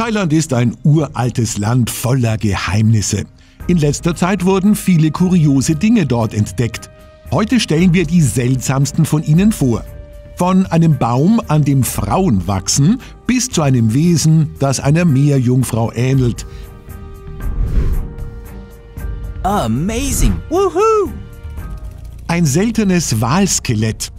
Thailand ist ein uraltes Land voller Geheimnisse. In letzter Zeit wurden viele kuriose Dinge dort entdeckt. Heute stellen wir die seltsamsten von ihnen vor. Von einem Baum, an dem Frauen wachsen, bis zu einem Wesen, das einer Meerjungfrau ähnelt. Amazing! Woohoo! Ein seltenes Walskelett.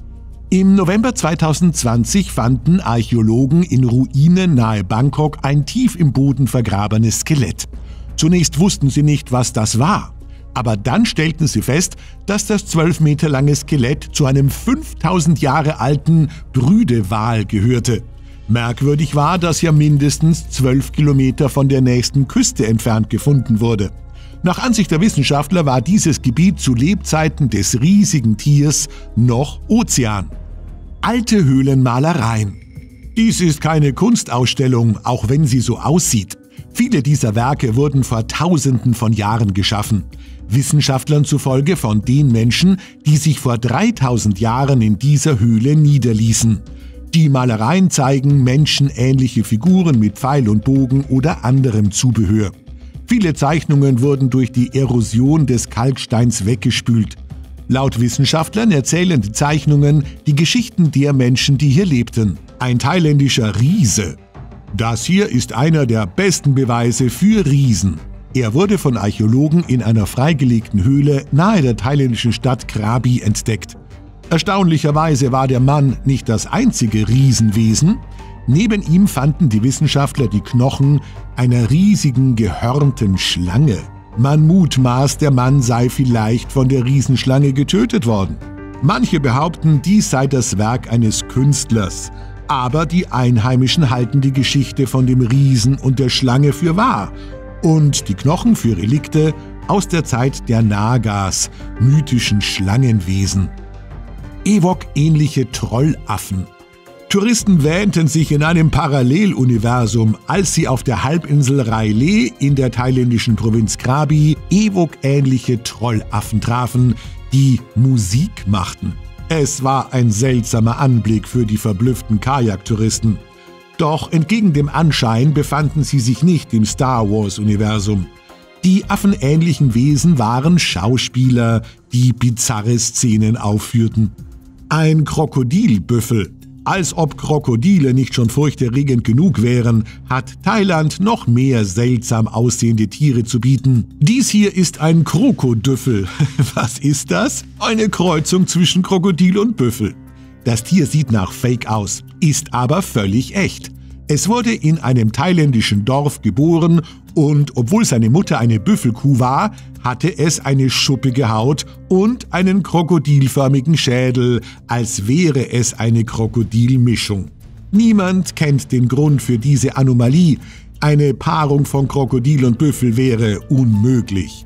Im November 2020 fanden Archäologen in Ruinen nahe Bangkok ein tief im Boden vergrabenes Skelett. Zunächst wussten sie nicht, was das war. Aber dann stellten sie fest, dass das 12 Meter lange Skelett zu einem 5000 Jahre alten Brüdewal gehörte. Merkwürdig war, dass er mindestens 12 Kilometer von der nächsten Küste entfernt gefunden wurde. Nach Ansicht der Wissenschaftler war dieses Gebiet zu Lebzeiten des riesigen Tiers noch Ozean. Alte Höhlenmalereien. Dies ist keine Kunstausstellung, auch wenn sie so aussieht. Viele dieser Werke wurden vor Tausenden von Jahren geschaffen. Wissenschaftlern zufolge von den Menschen, die sich vor 3000 Jahren in dieser Höhle niederließen. Die Malereien zeigen menschenähnliche Figuren mit Pfeil und Bogen oder anderem Zubehör. Viele Zeichnungen wurden durch die Erosion des Kalksteins weggespült. Laut Wissenschaftlern erzählen die Zeichnungen die Geschichten der Menschen, die hier lebten. Ein thailändischer Riese das hier ist einer der besten Beweise für Riesen. Er wurde von Archäologen in einer freigelegten Höhle nahe der thailändischen Stadt Krabi entdeckt. Erstaunlicherweise war der Mann nicht das einzige Riesenwesen. Neben ihm fanden die Wissenschaftler die Knochen einer riesigen gehörnten Schlange. Man mutmaßt, der Mann sei vielleicht von der Riesenschlange getötet worden. Manche behaupten, dies sei das Werk eines Künstlers aber die Einheimischen halten die Geschichte von dem Riesen und der Schlange für wahr und die Knochen für Relikte aus der Zeit der Nagas, mythischen Schlangenwesen. Ewok-ähnliche Trollaffen. Touristen wähnten sich in einem Paralleluniversum, als sie auf der Halbinsel Railay in der thailändischen Provinz Krabi Ewok-ähnliche Trollaffen trafen, die Musik machten. Es war ein seltsamer Anblick für die verblüfften Kajaktouristen. Doch entgegen dem Anschein befanden sie sich nicht im Star Wars-Universum. Die affenähnlichen Wesen waren Schauspieler, die bizarre Szenen aufführten. Ein Krokodilbüffel, als ob Krokodile nicht schon furchterregend genug wären, hat Thailand noch mehr seltsam aussehende Tiere zu bieten. Dies hier ist ein Krokodüffel. Was ist das? Eine Kreuzung zwischen Krokodil und Büffel. Das Tier sieht nach Fake aus, ist aber völlig echt. Es wurde in einem thailändischen Dorf geboren und obwohl seine Mutter eine Büffelkuh war, hatte es eine schuppige Haut und einen krokodilförmigen Schädel, als wäre es eine Krokodilmischung. Niemand kennt den Grund für diese Anomalie. Eine Paarung von Krokodil und Büffel wäre unmöglich.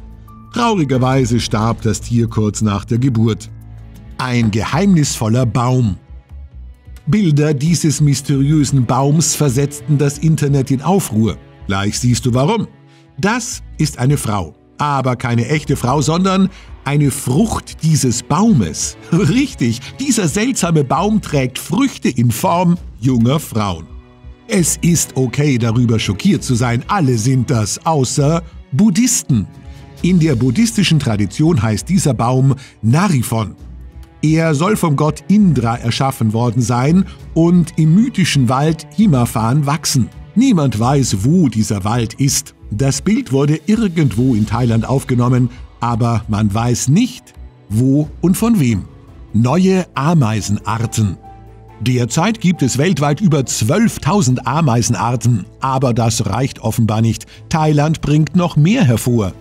Traurigerweise starb das Tier kurz nach der Geburt. Ein geheimnisvoller Baum. Bilder dieses mysteriösen Baums versetzten das Internet in Aufruhr. Gleich siehst du warum. Das ist eine Frau. Aber keine echte Frau, sondern eine Frucht dieses Baumes. Richtig, dieser seltsame Baum trägt Früchte in Form junger Frauen. Es ist okay, darüber schockiert zu sein, alle sind das, außer Buddhisten. In der buddhistischen Tradition heißt dieser Baum Narifon. Er soll vom Gott Indra erschaffen worden sein und im mythischen Wald Himafan wachsen. Niemand weiß, wo dieser Wald ist. Das Bild wurde irgendwo in Thailand aufgenommen, aber man weiß nicht, wo und von wem. Neue Ameisenarten. Derzeit gibt es weltweit über 12.000 Ameisenarten, aber das reicht offenbar nicht. Thailand bringt noch mehr hervor.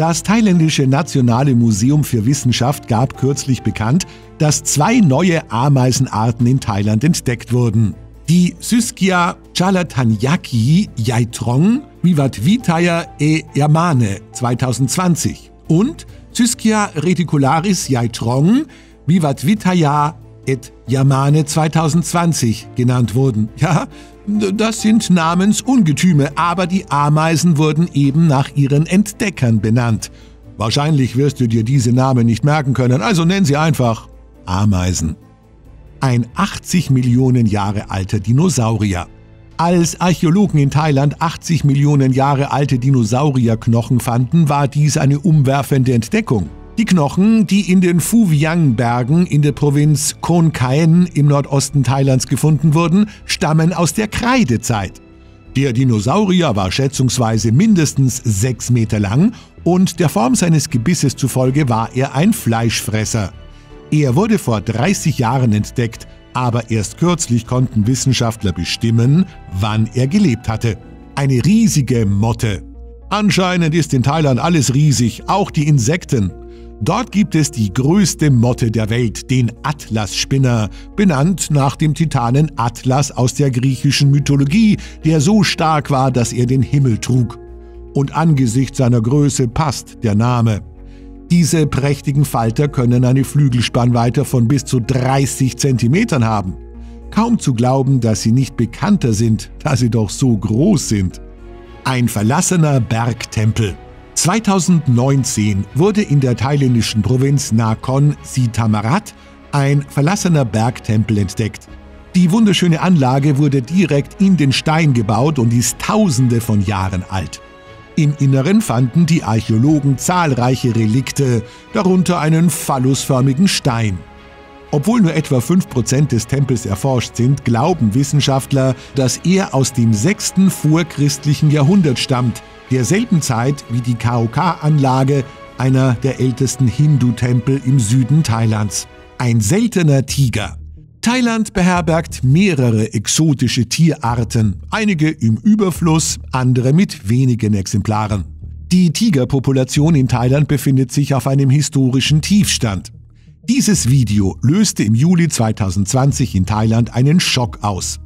Das thailändische Nationale Museum für Wissenschaft gab kürzlich bekannt, dass zwei neue Ameisenarten in Thailand entdeckt wurden. Die Syskia Chalatanyaki Yaitrong Vivatvitaya e Yamane 2020 und Syskia reticularis Yaitrong Vivatvitaya et Yamane 2020 genannt wurden. Ja, das sind Namensungetüme, aber die Ameisen wurden eben nach ihren Entdeckern benannt. Wahrscheinlich wirst du dir diese Namen nicht merken können, also nenn sie einfach Ameisen ein 80 Millionen Jahre alter Dinosaurier. Als Archäologen in Thailand 80 Millionen Jahre alte Dinosaurierknochen fanden, war dies eine umwerfende Entdeckung. Die Knochen, die in den Phuviang-Bergen in der Provinz Khon Kaen im Nordosten Thailands gefunden wurden, stammen aus der Kreidezeit. Der Dinosaurier war schätzungsweise mindestens sechs Meter lang und der Form seines Gebisses zufolge war er ein Fleischfresser. Er wurde vor 30 Jahren entdeckt aber erst kürzlich konnten Wissenschaftler bestimmen, wann er gelebt hatte. Eine riesige Motte. Anscheinend ist in Thailand alles riesig, auch die Insekten. Dort gibt es die größte Motte der Welt, den Atlasspinner, benannt nach dem Titanen Atlas aus der griechischen Mythologie, der so stark war, dass er den Himmel trug. Und angesichts seiner Größe passt der Name. Diese prächtigen Falter können eine Flügelspannweite von bis zu 30 Zentimetern haben. Kaum zu glauben, dass sie nicht bekannter sind, da sie doch so groß sind. Ein verlassener Bergtempel. 2019 wurde in der thailändischen Provinz Nakhon Sitamarat ein verlassener Bergtempel entdeckt. Die wunderschöne Anlage wurde direkt in den Stein gebaut und ist tausende von Jahren alt. Im Inneren fanden die Archäologen zahlreiche Relikte, darunter einen phallusförmigen Stein. Obwohl nur etwa 5% des Tempels erforscht sind, glauben Wissenschaftler, dass er aus dem 6. vorchristlichen Jahrhundert stammt, derselben Zeit wie die KOK-Anlage, einer der ältesten Hindu-Tempel im Süden Thailands. Ein seltener Tiger. Thailand beherbergt mehrere exotische Tierarten, einige im Überfluss, andere mit wenigen Exemplaren. Die Tigerpopulation in Thailand befindet sich auf einem historischen Tiefstand. Dieses Video löste im Juli 2020 in Thailand einen Schock aus.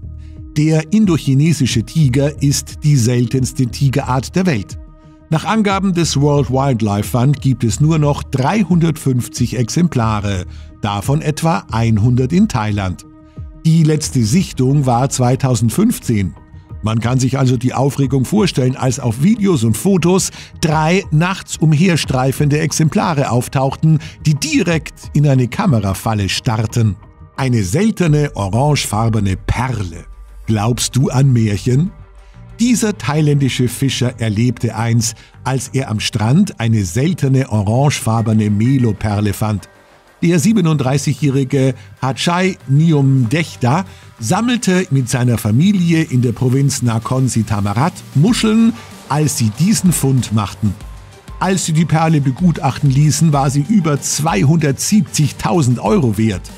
Der indochinesische Tiger ist die seltenste Tigerart der Welt. Nach Angaben des World Wildlife Fund gibt es nur noch 350 Exemplare, davon etwa 100 in Thailand. Die letzte Sichtung war 2015. Man kann sich also die Aufregung vorstellen, als auf Videos und Fotos drei nachts umherstreifende Exemplare auftauchten, die direkt in eine Kamerafalle starrten. Eine seltene orangefarbene Perle. Glaubst du an Märchen? Dieser thailändische Fischer erlebte eins, als er am Strand eine seltene orangefarbene Meloperle fand. Der 37-jährige Hachai Niumdechta sammelte mit seiner Familie in der Provinz Nakhon Si Tamarat Muscheln, als sie diesen Fund machten. Als sie die Perle begutachten ließen, war sie über 270.000 Euro wert.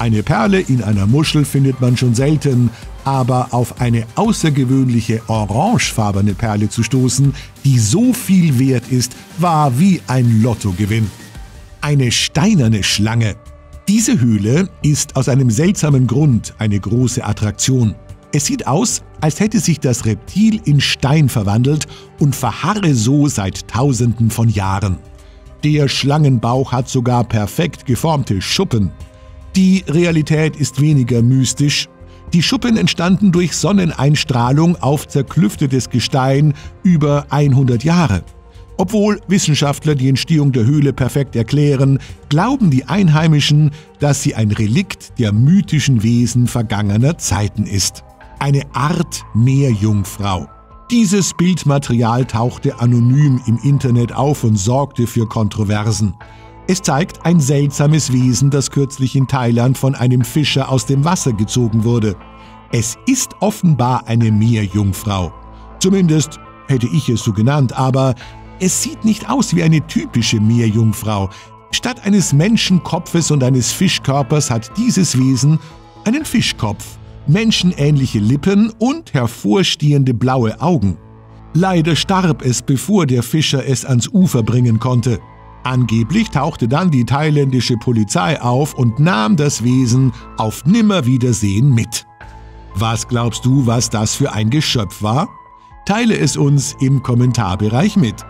Eine Perle in einer Muschel findet man schon selten, aber auf eine außergewöhnliche orangefarbene Perle zu stoßen, die so viel wert ist, war wie ein Lottogewinn. Eine steinerne Schlange. Diese Höhle ist aus einem seltsamen Grund eine große Attraktion. Es sieht aus, als hätte sich das Reptil in Stein verwandelt und verharre so seit Tausenden von Jahren. Der Schlangenbauch hat sogar perfekt geformte Schuppen. Die Realität ist weniger mystisch die Schuppen entstanden durch Sonneneinstrahlung auf zerklüftetes Gestein über 100 Jahre. Obwohl Wissenschaftler die Entstehung der Höhle perfekt erklären, glauben die Einheimischen, dass sie ein Relikt der mythischen Wesen vergangener Zeiten ist. Eine Art Meerjungfrau. Dieses Bildmaterial tauchte anonym im Internet auf und sorgte für Kontroversen. Es zeigt ein seltsames Wesen, das kürzlich in Thailand von einem Fischer aus dem Wasser gezogen wurde. Es ist offenbar eine Meerjungfrau. Zumindest hätte ich es so genannt, aber es sieht nicht aus wie eine typische Meerjungfrau. Statt eines Menschenkopfes und eines Fischkörpers hat dieses Wesen einen Fischkopf, menschenähnliche Lippen und hervorstehende blaue Augen. Leider starb es, bevor der Fischer es ans Ufer bringen konnte. Angeblich tauchte dann die thailändische Polizei auf und nahm das Wesen auf Nimmerwiedersehen mit. Was glaubst du, was das für ein Geschöpf war? Teile es uns im Kommentarbereich mit.